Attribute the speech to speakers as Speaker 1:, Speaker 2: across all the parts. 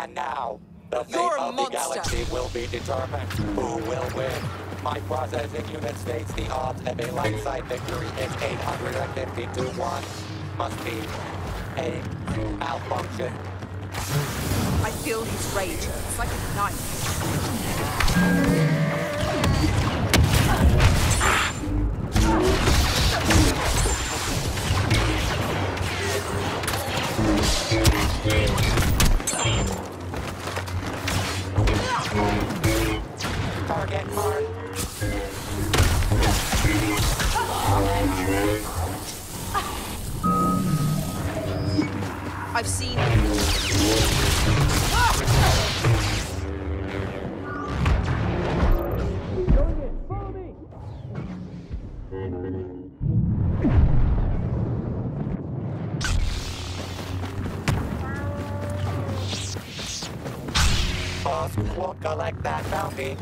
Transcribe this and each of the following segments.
Speaker 1: And now, the fate
Speaker 2: You're a
Speaker 1: of the galaxy will be determined. Who will win? My processing unit states the odds of a light side victory is 850 to 1. Must be a malfunction.
Speaker 2: I feel his rage. It's like a knife. I've seen.
Speaker 1: Bossk will collect that bounty.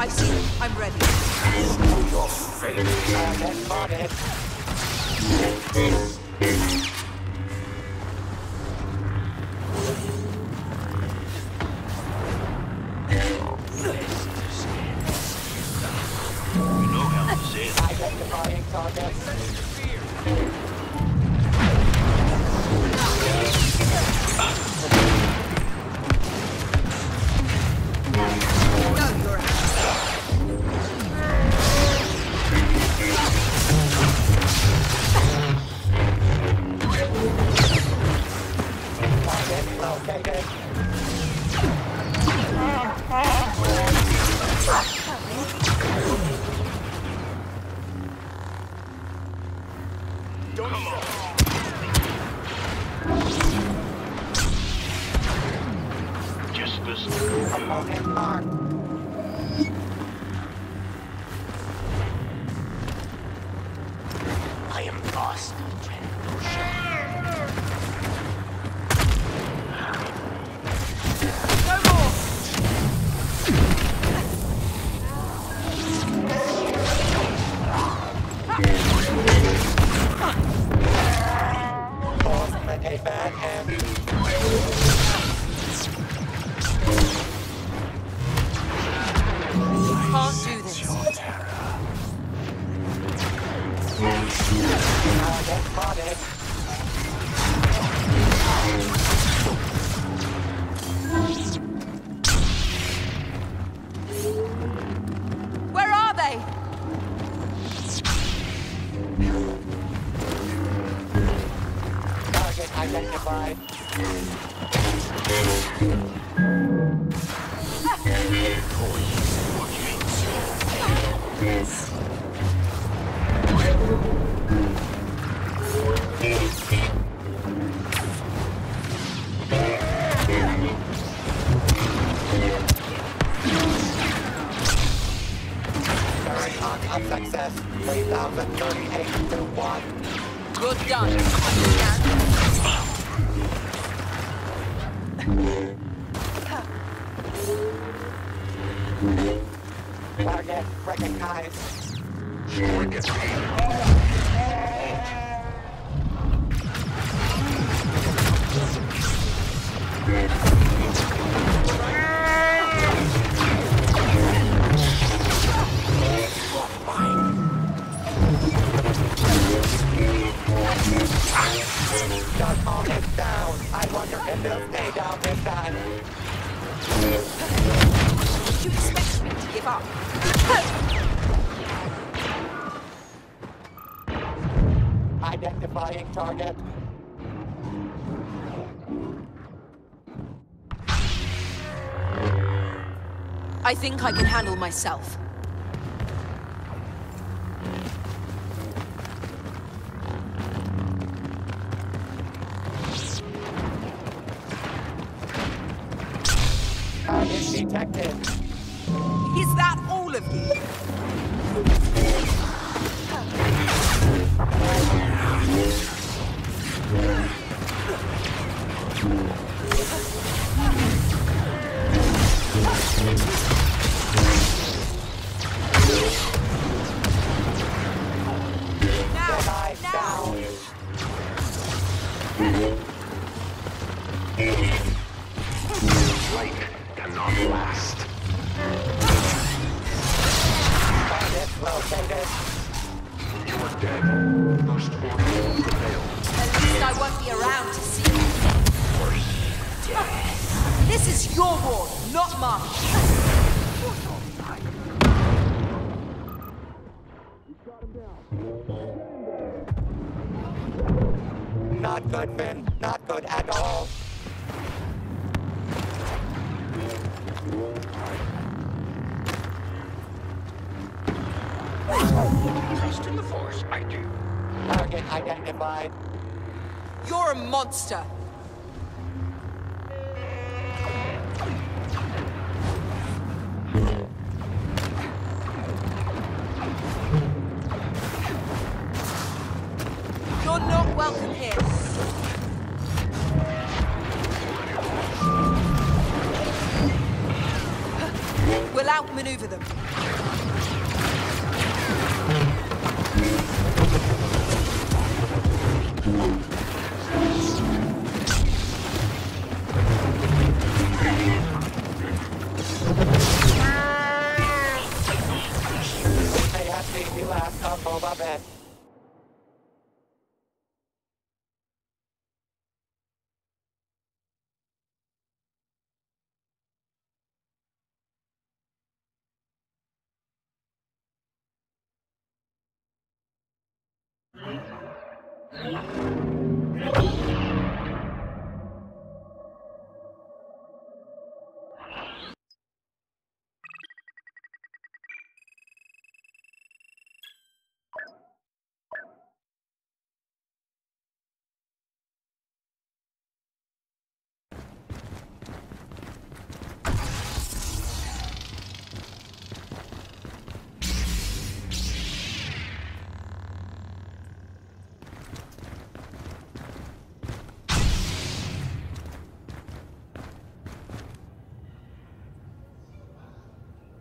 Speaker 2: I've seen. I'm ready.
Speaker 1: Target spotted.
Speaker 3: You I am lost.
Speaker 1: Boss met a bad hand.
Speaker 2: Can't do this.
Speaker 1: Target spotted.
Speaker 2: Where are they?
Speaker 1: Target identified. Ah. Very hot success. 3,038 to 1.
Speaker 2: You're done.
Speaker 1: Target recognized. Got all this down. I wonder if they'll stay down this time.
Speaker 2: You expect me to give up?
Speaker 1: Identifying target.
Speaker 2: I think I can handle myself. Not
Speaker 1: good, Finn. Not good at all.
Speaker 3: Trust in the Force, I do.
Speaker 1: Target identified.
Speaker 2: You're a monster.
Speaker 1: Yeah.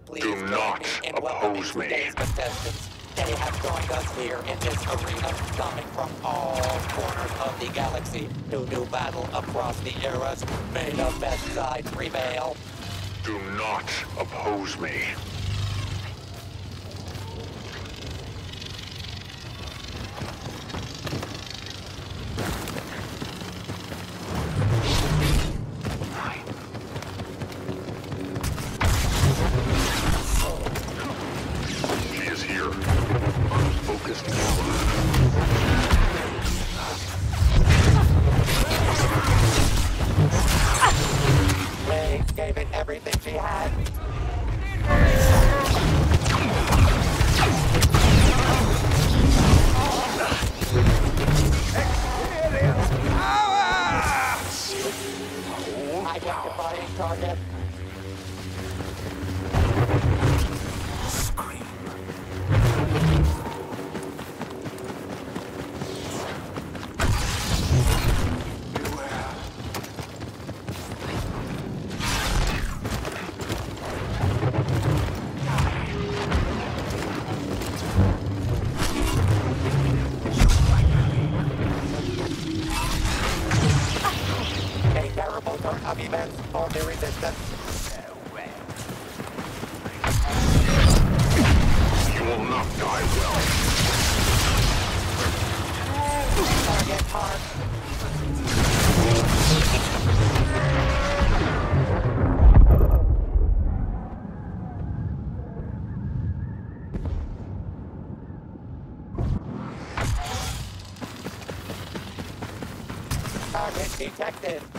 Speaker 1: Please
Speaker 4: Do not
Speaker 1: me
Speaker 4: oppose me.
Speaker 1: today's contestants. They have joined us here in this arena, coming from all corners of the galaxy to do battle across the eras. May the best side prevail.
Speaker 4: Do not oppose me.
Speaker 1: Identifying terrible turn of events for the resistance.
Speaker 4: You will not die well.
Speaker 1: Target. Target detected.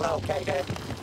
Speaker 1: Located.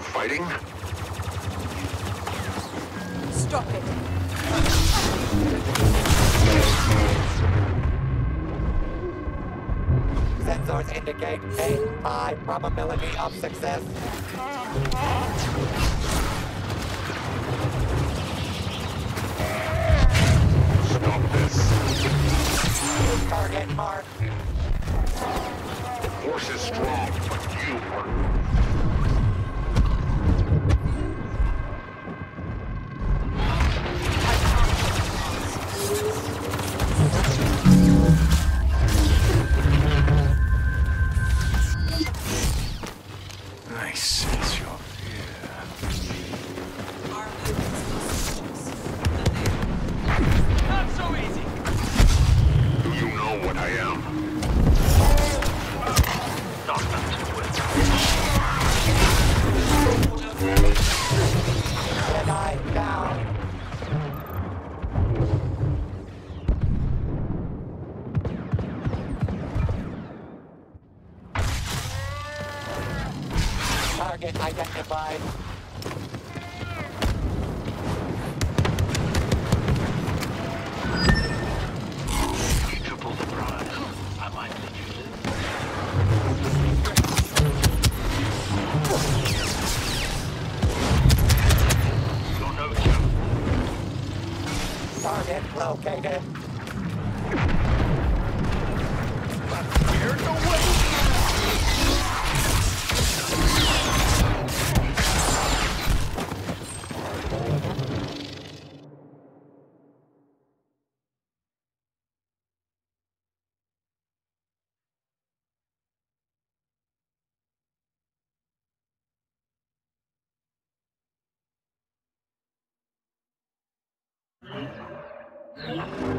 Speaker 2: done
Speaker 4: fighting?
Speaker 2: Stop it.
Speaker 1: Sensors indicate a high probability of success.
Speaker 4: Stop this.
Speaker 1: Target mark.
Speaker 4: The force is strong, but you
Speaker 5: I
Speaker 4: am.
Speaker 1: 了。